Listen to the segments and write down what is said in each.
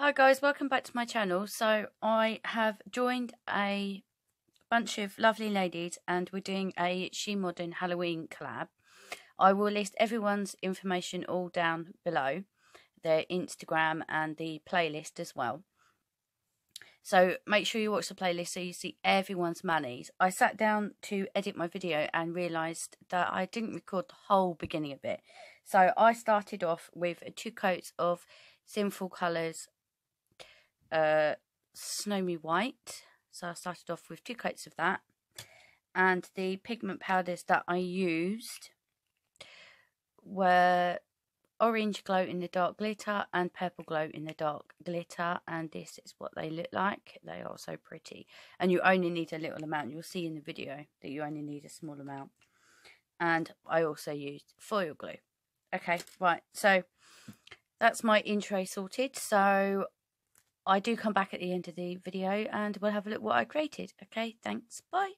Hi guys, welcome back to my channel. So I have joined a bunch of lovely ladies and we're doing a She Modern Halloween collab. I will list everyone's information all down below, their Instagram and the playlist as well. So make sure you watch the playlist so you see everyone's manis. I sat down to edit my video and realised that I didn't record the whole beginning of it. So I started off with two coats of Sinful Colours uh, Snow Me White. So I started off with two coats of that. And the pigment powders that I used were orange glow in the dark glitter and purple glow in the dark glitter. And this is what they look like. They are so pretty. And you only need a little amount. You'll see in the video that you only need a small amount. And I also used foil glue. Okay right. So that's my intro sorted. So I do come back at the end of the video and we'll have a look what I created. Okay thanks. Bye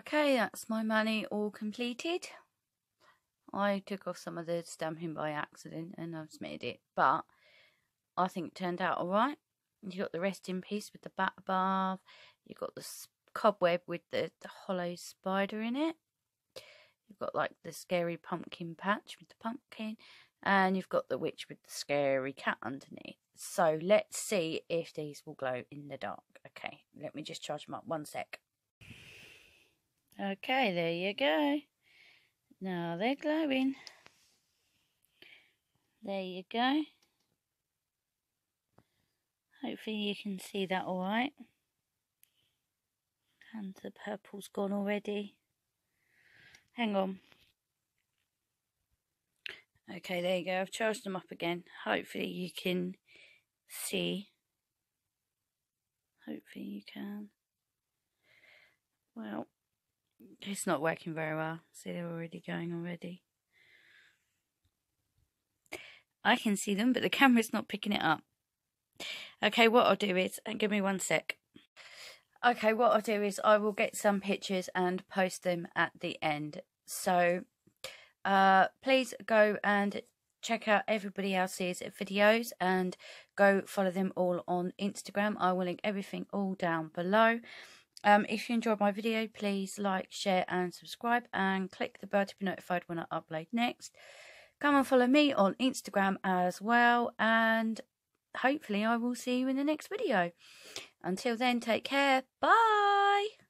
Okay, that's my mani all completed. I took off some of the stamping by accident and I've smeared it, but I think it turned out alright. You got the resting piece with the bat above, you got the cobweb with the, the hollow spider in it. You've got like the scary pumpkin patch with the pumpkin, and you've got the witch with the scary cat underneath. So let's see if these will glow in the dark. Okay, let me just charge them up one sec. Okay, there you go. Now they're glowing. There you go. Hopefully you can see that alright. And the purple's gone already. Hang on. Okay, there you go. I've charged them up again. Hopefully you can see. Hopefully you can. Well, it's not working very well. See, they're already going already. I can see them, but the camera's not picking it up. Okay, what I'll do is, and give me one sec. Okay, what I'll do is I will get some pictures and post them at the end. So, uh, please go and check out everybody else's videos and go follow them all on Instagram. I will link everything all down below. Um, if you enjoyed my video, please like, share, and subscribe, and click the bell to be notified when I upload next. Come and follow me on Instagram as well, and hopefully I will see you in the next video. Until then, take care. Bye.